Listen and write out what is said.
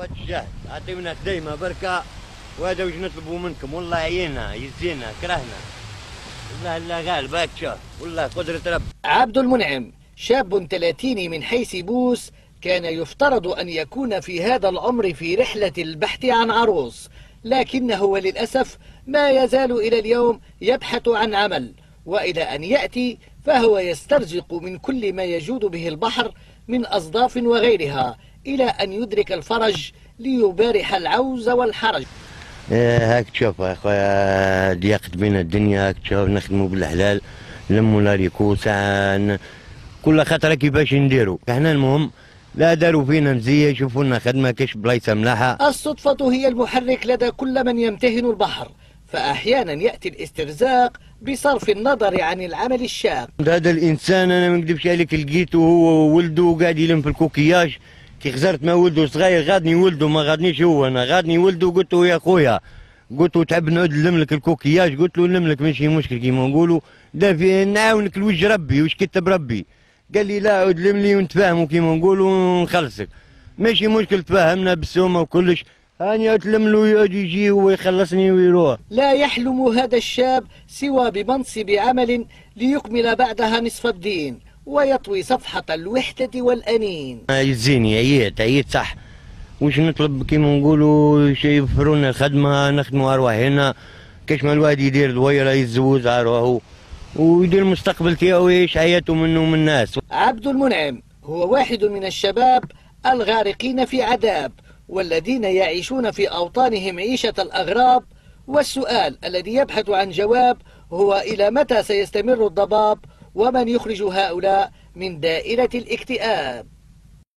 وقت الجهد اعطيونا دايما بركة وهذا وش نطلبوا منكم. والله عينا يزينا كرهنا. والله لا غالب هاك شوف والله قدرة رب. عبد المنعم شاب ثلاثيني من حيث بوس كان يفترض أن يكون في هذا العمر في رحلة البحث عن عروس. لكنه وللأسف ما يزال إلى اليوم يبحث عن عمل. وإلى أن يأتي فهو يسترزق من كل ما يجود به البحر من أصداف وغيرها. إلى أن يدرك الفرج ليبارح العوز والحرج. إيه هاك تشوف يا أخويا ضيقت بينا الدنيا هاك تشوف نخدموا بالحلال نلموا l'haricot ساعة كل خطرة كيفاش نديروا إحنا المهم لا داروا فينا مزية يشوفوا لنا خدمة كاش بلايصة ملاحة. الصدفة هي المحرك لدى كل من يمتهن البحر فأحيانا يأتي الاسترزاق بصرف النظر عن العمل الشاق. هذا الإنسان أنا ما نكذبش عليك لقيته هو وولده قاعد يلم في الكوكياج. كي خزرت ما ولده صغير غادني ولده ما غادنيش هو. أنا غادني ولده قلت له يا خويا قلت له تحب نعود نلم لك الكوكياج؟ قلت له نلم لك ماشي مشكل كيما نقولوا. دا في نعاونك لوجه ربي وش كتب ربي؟ قال لي لا عود لم لي ونتفاهموا كيما نقولوا ونخلصك ماشي مشكل تفاهمنا بالسومة وكلش. هاني اتلم له يجي يجي ويخلصني ويروح. لا يحلم هذا الشاب سوى بمنصب عمل ليكمل بعدها نصف الدين. ويطوي صفحة الوحدة والأنين. يزيني عييت عييت صح. وش نطلب كيما نقولوا يوفروا لنا الخدمة نخدموا أرواحنا. كاش ما الواحد يدير دويره يتزوج ارواحه ويدير المستقبل تاعو يعيش حياته منه ومن الناس. عبد المنعم هو واحد من الشباب الغارقين في عذاب والذين يعيشون في أوطانهم عيشة الأغراب. والسؤال الذي يبحث عن جواب هو إلى متى سيستمر الضباب ومن يخرج هؤلاء من دائرة الاكتئاب.